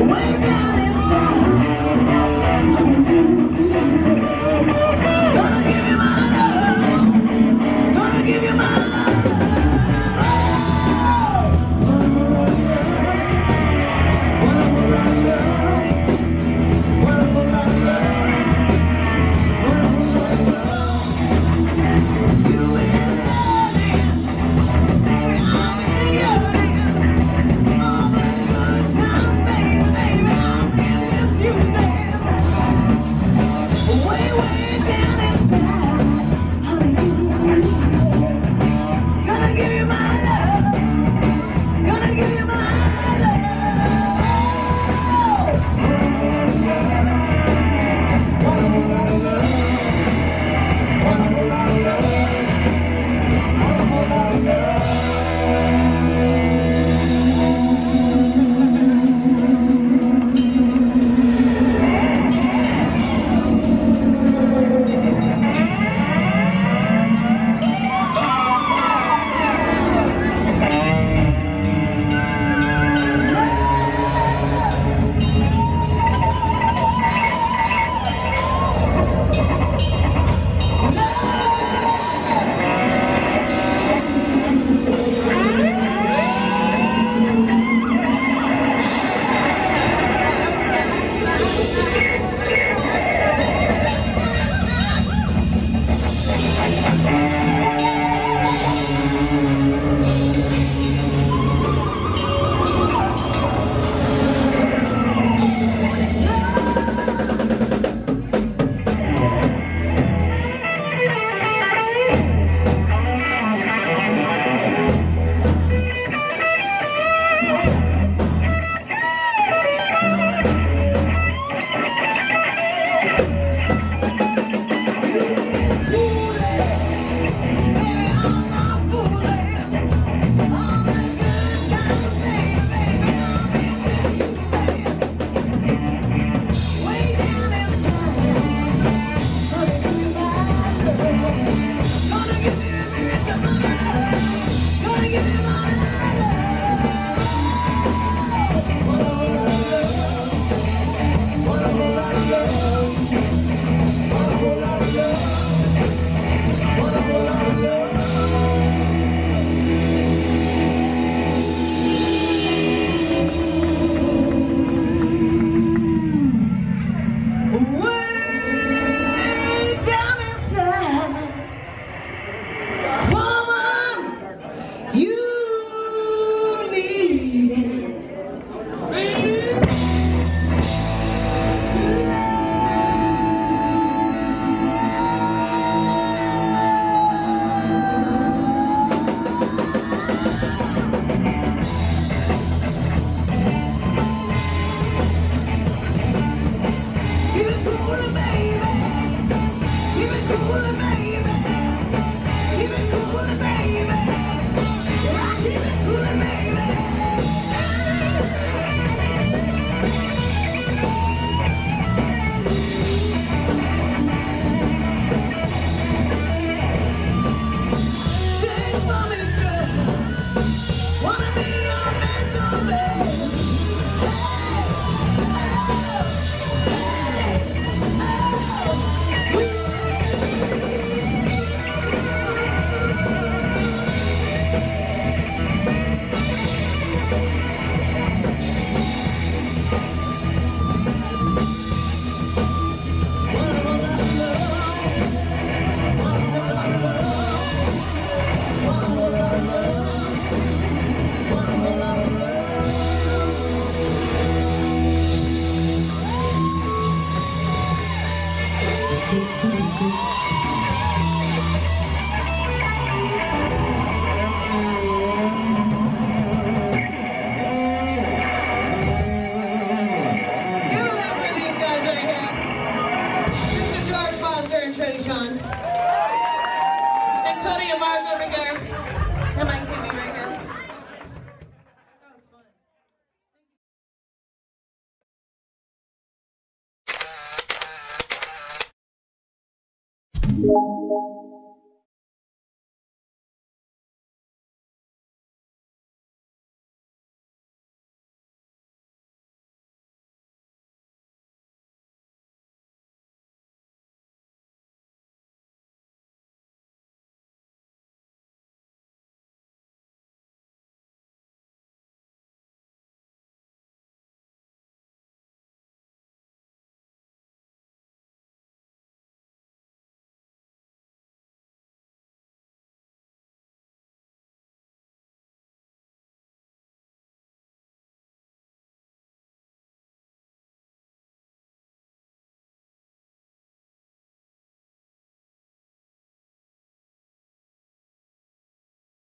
We got it.